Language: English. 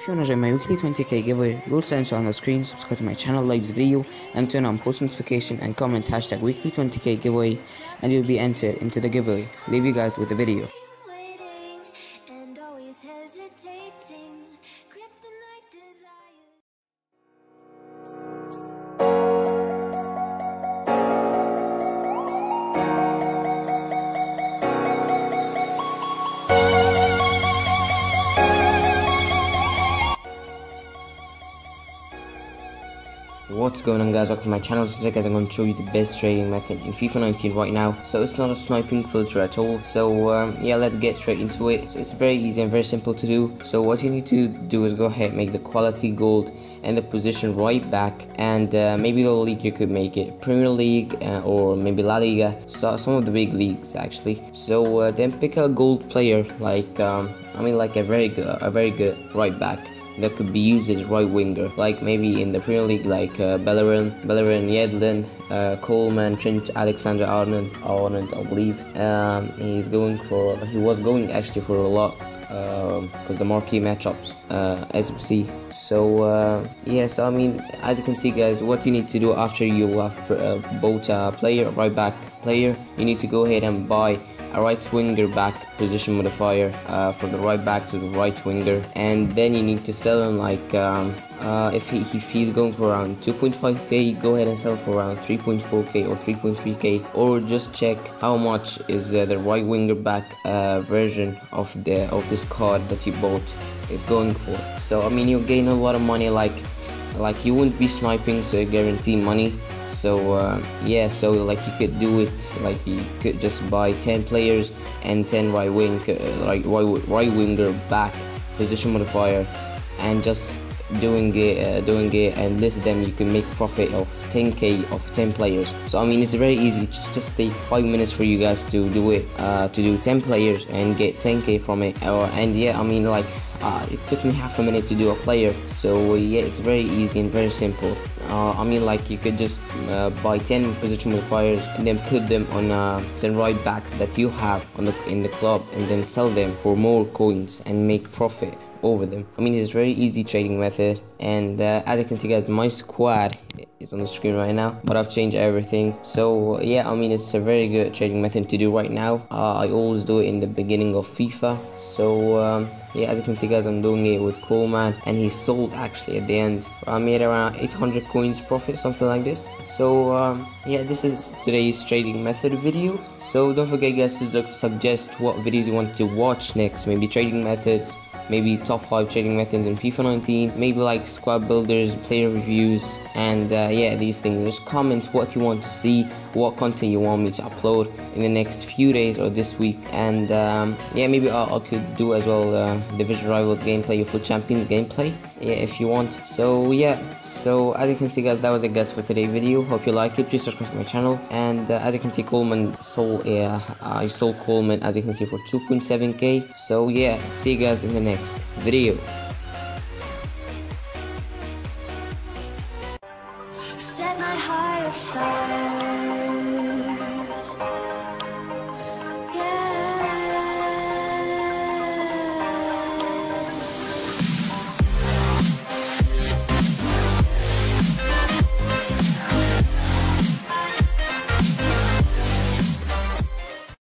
If you wanna join my weekly 20k giveaway, rules are on the screen, subscribe to my channel, like this video, and turn on post notification and comment hashtag weekly 20k giveaway, and you'll be entered into the giveaway. Leave you guys with the video. What's going on guys, welcome to my channel. Today guys I'm going to show you the best trading method in FIFA 19 right now. So it's not a sniping filter at all. So um, yeah, let's get straight into it. So it's very easy and very simple to do. So what you need to do is go ahead make the quality gold and the position right back and uh, maybe the league you could make it Premier League uh, or maybe La Liga. So some of the big leagues actually. So uh, then pick a gold player like um, I mean like a very good a very good right back that could be used as right winger, like maybe in the Premier League, like uh, Bellerin, Bellerin, Yedlin, uh, Coleman, Trent Alexander Arnold, Arnold, I believe. Um, he's going for, he was going actually for a lot because the marquee matchups, uh, as you see. So uh, yeah, so I mean, as you can see, guys, what you need to do after you have uh, bought a player, right back player, you need to go ahead and buy a right winger back position modifier uh, for the right back to the right winger, and then you need to sell him like um, uh, if, he, if he's going for around 2.5k, go ahead and sell for around 3.4k or 3.3k, or just check how much is uh, the right winger back uh, version of the of this card that you bought is going for. So I mean, you'll gain a lot of money like like you wouldn't be sniping, so you guarantee money. So uh, yeah, so like you could do it like you could just buy 10 players and 10 right wing uh, like right, right winger back position modifier and just doing it uh, doing it and list them you can make profit of 10k of 10 players. So i mean it's very easy. It just, take five minutes for you guys to do it uh, to do 10 players and get 10k from it. Or and yeah i mean like uh, it took me half a minute to do a player. So yeah it's very easy and very simple. Uh, I mean like you could just uh, buy 10 position modifiers and then put them on uh, 10 right backs that you have on the in the club and then sell them for more coins and make profit over them. I mean it's a very easy trading method and uh, as you can see guys my squad is on the screen right now but I've changed everything. So yeah I mean it's a very good trading method to do right now. Uh, I always do it in the beginning of FIFA. So um, yeah as you can see guys I'm doing it with Coleman and he sold actually at the end. I made around 800 coins profit something like this. So um, yeah this is today's trading method video. So don't forget guys to suggest what videos you want to watch next. Maybe trading methods maybe top 5 trading methods in FIFA 19, maybe like squad builders, player reviews, and uh, yeah, these things. Just comment what you want to see, what content you want me to upload in the next few days or this week, and um, yeah, maybe I, I, could do as well uh, Division Rivals gameplay, FUT Champions gameplay, yeah, if you want. So yeah, so as you can see, guys, that was a guess for today's video. Hope you like it. Please subscribe to my channel, and uh, as you can see, Coleman sold, yeah I sold Coleman as you can see for 2.7k. So yeah, see you guys in the next video. set my heart afire.